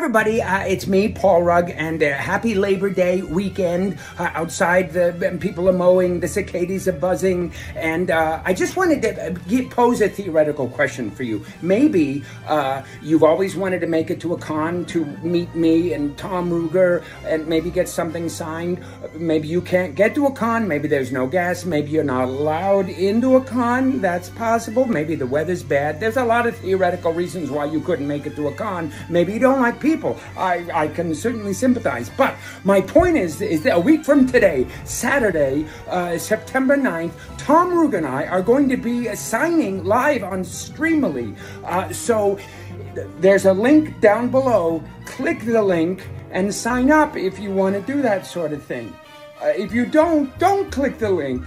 Everybody. Uh, it's me, Paul Rugg, and uh, happy Labor Day weekend. Uh, outside, the people are mowing, the cicadas are buzzing, and uh, I just wanted to uh, pose a theoretical question for you. Maybe uh, you've always wanted to make it to a con to meet me and Tom Ruegger and maybe get something signed. Maybe you can't get to a con. Maybe there's no gas. Maybe you're not allowed into a con. That's possible. Maybe the weather's bad. There's a lot of theoretical reasons why you couldn't make it to a con. Maybe you don't like people. I, I can certainly sympathize. But my point is, is that a week from today, Saturday, uh, September 9th, Tom Ruegger and I are going to be signing live on Streamily. Uh, so there's a link down below. Click the link and sign up if you want to do that sort of thing. Uh, if you don't, don't click the link.